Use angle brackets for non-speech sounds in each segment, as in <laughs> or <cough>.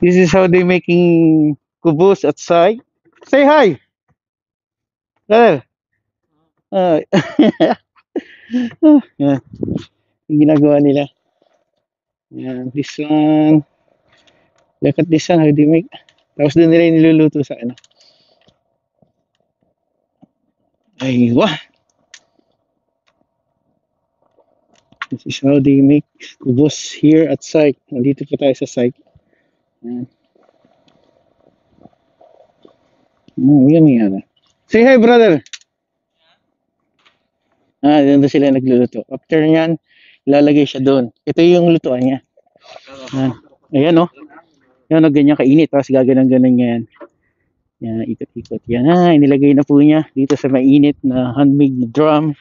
This is how they making kubus outside. Say hi. Brother. Uh. <laughs> Yung ginagawa nila. Yan. This one. Look at this one. How they make. Tapos doon nila niluluto sa ano. Ay. This is how they make kubos here at site. Nandito pa tayo sa site. Yan. Mm, yummy yan. Say hi, brother. Ah, doon doon sila nagluluto. After niyan, ilalagay siya doon. Ito yung lutuan niya. Ah, ayan oh. Yan oh, ganyan kainit. Tapos gaganan-ganan niya yan. Yan, ikot-ikot. Yan, ah, inilagay na po niya dito sa mainit na handmade na drum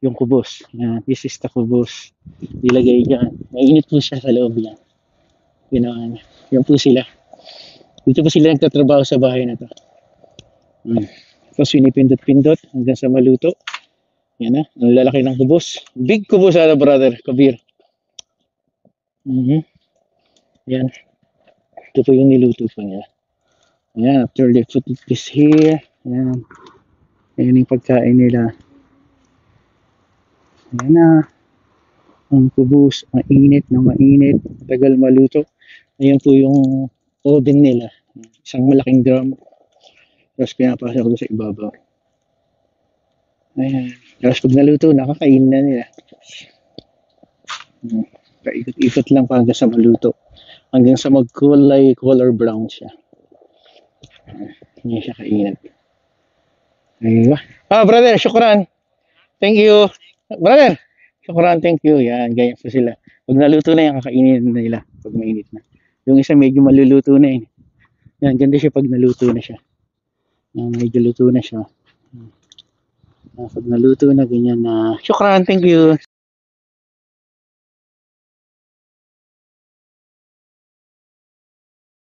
yung kubos. Yan, this is the kubos. Ilagay dyan. Mainit po siya sa loob yan. Ginawa niya. Yan po sila. Dito po sila nagtatrabaho sa bahay na to. Hmm. Tapos pinipindot-pindot hanggang sa maluto. Yan na. Ang lalaki ng kubos. Big kubos ala brother. Kabir. Mhm. Yan. Ito po yung niluto po nila. Ayan, after they put this here. Ayan. Ayan yung pagkain nila. Ayan na. Ang kubos, mainit na mainit. Tagal maluto. Ayan po yung oven nila. Isang malaking drum. Tapos pinapasok ko sa ibabaw. Ayan. Tapos pag naluto, nakakain na nila. Hmm. Paikot-ikot lang pa hanggang sa maluto. Hanggang sa magkulay color brown siya. Hindi siya kainat. Aywa. Ah, brother, syukran. Thank you. Brother, syukran, thank you. Yan, ganyan po sila. Pag naluto na yan, kakainin na nila. Pag mainit na. Yung isa medyo maluluto na yun. Yan, ganda siya pag naluto na siya. Yan, medyo luto na siya. Ah, pag naluto na, ganyan na. Syukran, thank you.